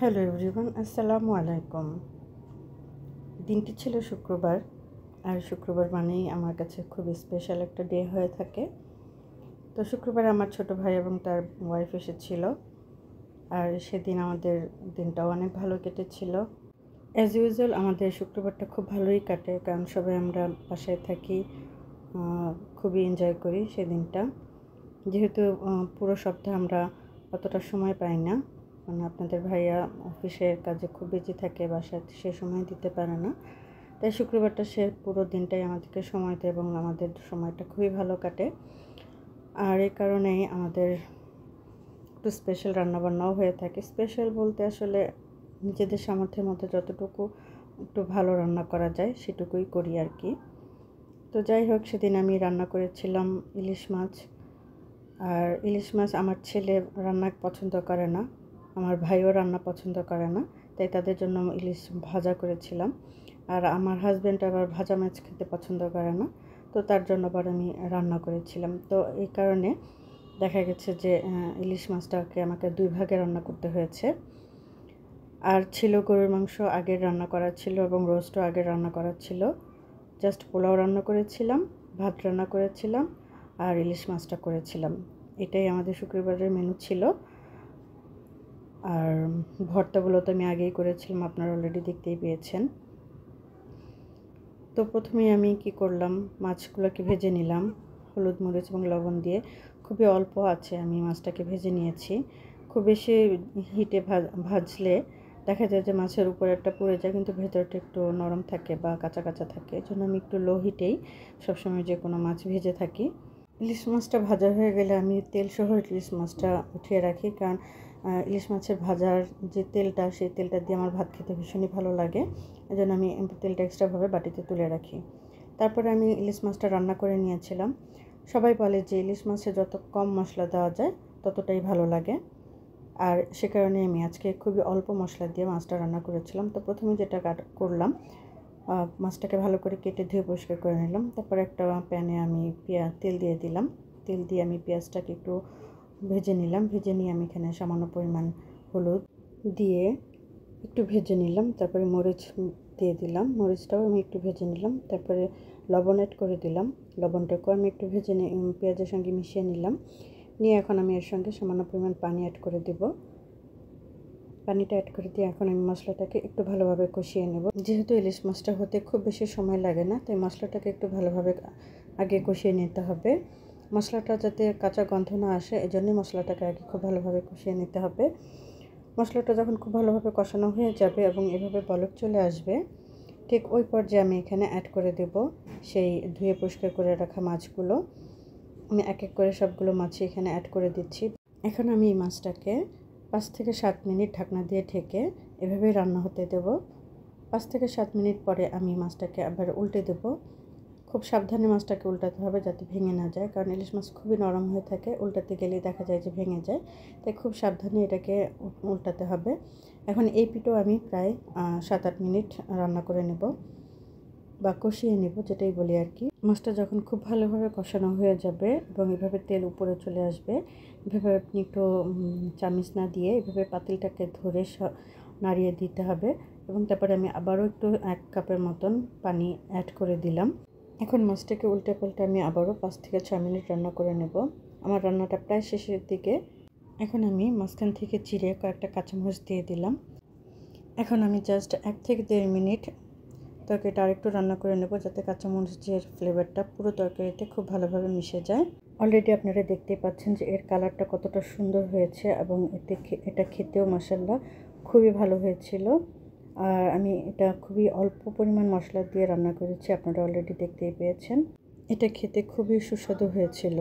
Hello everyone আসসালামু আলাইকুম দিনটি ছিল শুক্রবার, আর শুক্রবার মানেই আমার কাছে খুব স্পেশাল একটা ডে হয়ে থাকে। তো শুক্রবার আমার ছোট ভাই এবং তার ওয়াইফ এসেছিল, আর সেদিন আমাদের দিনটাও অনেক ভালো কেটেছিল। অ্যাজ ইউজুয়াল আমাদের শুক্রবারটা খুব ভালোই কাটে, কারণ সবাই আমরা বাসায় থাকি খুবই এনজয় করি সেদিনটা। যেহেতু পুরো সপ্তাহে আমরা অতটা সময় পাই না। মানে আপনাদের ভাইয়া অফিসের কাজে খুব বেঁচে থাকে, বাসায় সে সময় দিতে পারে না। তাই শুক্রবারটা সে পুরো দিনটাই আমাদেরকে সময় দেয় এবং আমাদের সময়টা খুবই ভালো কাটে। আর এই কারণেই আমাদের একটু স্পেশাল রান্নাবান্নাও হয়ে থাকে। স্পেশাল বলতে আসলে নিজেদের সামর্থ্যের মধ্যে যতটুকু একটু ভালো রান্না করা যায়, সেটুকুই করি আর কি। তো যাই হোক, সেদিন আমি রান্না করেছিলাম ইলিশ মাছ। আর ইলিশ মাছ আমার ছেলে রান্না পছন্দ করে না। আমার ভাইও রান্না পছন্দ করে না, তাই তাদের জন্য ইলিশ ভাজা করেছিলাম। আর আমার হাজব্যান্ড আবার ভাজা মাছ খেতে পছন্দ করে না, তো তার জন্য আবার আমি রান্না করেছিলাম। তো এই কারণে দেখা গেছে যে ইলিশ মাছটাকে আমাকে দুই ভাগে রান্না করতে হয়েছে। আর ছিল গরুর মাংস আগের রান্না করা ছিল এবং রোস্টও আগের রান্না করা ছিল। জাস্ট পোলাও রান্না করেছিলাম, ভাত রান্না করেছিলাম, আর ইলিশ মাছটা করেছিলাম। এটাই আমাদের শুক্রবারের মেনু ছিল। আর ভর্তাগুলো তো আমি আগেই করেছিলাম, আপনারা অলরেডি দেখতেই পেয়েছেন। তো প্রথমেই আমি কি করলাম, মাছগুলোকে ভেজে নিলাম, হলুদ, মরিচ এবং লবণ দিয়ে। খুবই অল্প আছে, আমি মাছটাকে ভেজে নিয়েছি। খুব বেশি হিটে ভাজলে দেখা যায় যে মাছের উপরে একটা পড়ে যায়, কিন্তু ভেতরটা একটু নরম থাকে বা কাঁচা কাঁচা থাকে। জন্য আমি একটু লো হিটেই সবসময় যে কোনো মাছ ভেজে থাকি। ইলিশ মাছটা ভাজা হয়ে গেলে আমি তেল সহ ইলিশ মাছটা উঠিয়ে রাখি, কারণ ইলিশ মাছের ভাজার যে তেলটা, সেই তেলটা দিয়ে আমার ভাত খেতে ভীষণই ভালো লাগে। এই জন্য আমি তেলটা এক্সট্রাভাবে বাটিতে তুলে রাখি। তারপরে আমি ইলিশ মাছটা রান্না করে নিয়েছিলাম। সবাই বলে যে ইলিশ মাছে যত কম মশলা দেওয়া যায়, ততটাই ভালো লাগে। আর সে কারণে আমি আজকে খুবই অল্প মশলা দিয়ে মাছটা রান্না করেছিলাম। তো প্রথমে যেটা কাট, করলাম মাছটাকে ভালো করে কেটে ধুয়ে পরিষ্কার করে নিলাম। তারপর একটা প্যানে আমি পেঁয়াজ, তেল দিয়ে দিলাম। তেল দিয়ে আমি পেঁয়াজটাকে একটু ভেজে নিলাম, ভেজে নিয়ে আমি এখানে সামান্য পরিমাণ হলুদ দিয়ে একটু ভেজে নিলাম, তারপরে মরিচ দিয়ে দিলাম, মরিচটাও আমি একটু ভেজে নিলাম, তারপরে লবণ অ্যাড করে দিলাম, লবণটাকেও আমি একটু ভেজে পেঁয়াজের সঙ্গে মিশিয়ে নিলাম, নিয়ে এখন আমি এর সঙ্গে সামান্য পরিমাণ পানি অ্যাড করে দেব। পানিটা অ্যাড করে দিয়ে এখন আমি মশলাটাকে একটু ভালোভাবে কষিয়ে নেব। যেহেতু ইলিশ মাছটা হতে খুব বেশি সময় লাগে না, তাই মশলাটাকে একটু ভালোভাবে আগে কষিয়ে নিতে হবে। মশলাটা যাতে কাঁচা গন্ধ না আসে এই জন্যই মশলাটাকে আগে খুব ভালোভাবে কষিয়ে নিতে হবে। মশলাটা যখন খুব ভালোভাবে কষানো হয়ে যাবে এবং এভাবে বলক চলে আসবে, ঠিক ওই পর্যায়ে আমি এখানে অ্যাড করে দেব সেই ধুয়ে পরিষ্কার করে রাখা মাছগুলো। আমি এক এক করে সবগুলো মাছই এখানে অ্যাড করে দিচ্ছি। এখন আমি এই মাছটাকে পাঁচ থেকে সাত মিনিট ঢাকনা দিয়ে ঢেকে এভাবেই রান্না হতে দেব। পাঁচ থেকে সাত মিনিট পরে আমি মাছটাকে আবার উল্টে দেব। খুব সাবধানে মাছটাকে উল্টাতে হবে যাতে ভেঙে না যায়। কারণ ইলিশ মাছ খুবই নরম হয়ে থাকে, উল্টাতে গেলেই দেখা যায় যে ভেঙে যায়। তাই খুব সাবধানে এটাকে উল্টাতে হবে। এখন এই পিঠও আমি প্রায় সাত আট মিনিট রান্না করে নেব বা কষিয়ে নেব, যেটাই বলি আর কি। মাছটা যখন খুব ভালোভাবে কষানো হয়ে যাবে এবং এভাবে তেল উপরে চলে আসবে, এভাবে আপনি একটু চামিচ না দিয়ে এভাবে পাতিলটাকে ধরে নাড়িয়ে দিতে হবে এবং তারপরে আমি আবারও একটু এক কাপের মতন পানি অ্যাড করে দিলাম। এখন মাছটাকে উল্টে পাল্টে আমি আবারও পাঁচ থেকে ছয় মিনিট রান্না করে নেব। আমার রান্নাটা প্রায় শেষের দিকে। এখন আমি মাঝখান থেকে চিড়ে কয়েকটা কাঁচামরিচ দিয়ে দিলাম। এখন আমি জাস্ট এক থেকে দেড় মিনিট তরকারিটা আরেকটু রান্না করে নেব যাতে কাঁচামরিচের ফ্লেভারটা পুরো তরকারিতে খুব ভালোভাবে মিশে যায়। অলরেডি আপনারা দেখতেই পাচ্ছেন যে এর কালারটা কতটা সুন্দর হয়েছে এবং এতে এটা খেতেও মশাল্লা খুবই ভালো হয়েছিল। আর আমি এটা খুবই অল্প পরিমাণ মশলা দিয়ে রান্না করেছি, আপনারা অলরেডি দেখতেই পেয়েছেন। এটা খেতে খুবই সুস্বাদু হয়েছিল।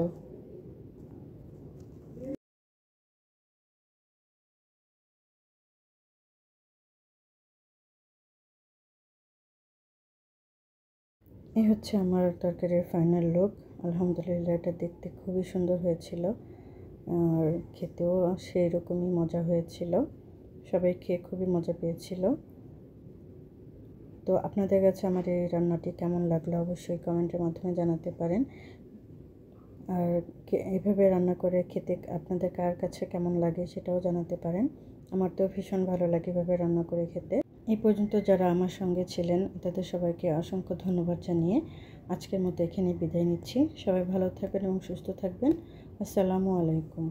এই হচ্ছে আমার তরকারির ফাইনাল লুক আলহামদুলিল্লাহ এটা দেখতে খুবই সুন্দর হয়েছিল। আর খেতেও সেই রকমই মজা হয়েছিল। সবাই খেয়ে খুবই মজা পেয়েছিল। তো আপনাদের কাছে আমার এই রান্নাটি কেমন লাগল অবশ্যই কমেন্টের মাধ্যমে জানাতে পারেন। আর এইভাবে রান্না করে খেতে আপনাদের কার কাছে কেমন লাগে সেটাও জানাতে পারেন। আমার তো ভীষণ ভালো লাগে এভাবে রান্না করে খেতে। এই পর্যন্ত যারা আমার সঙ্গে ছিলেন, তাদের সবাইকে অসংখ্য ধন্যবাদ জানিয়ে আজকের মতো এখানে বিদায় নিচ্ছি। সবাই ভালো থাকবেন এবং সুস্থ থাকবেন। আসসালামু আলাইকুম।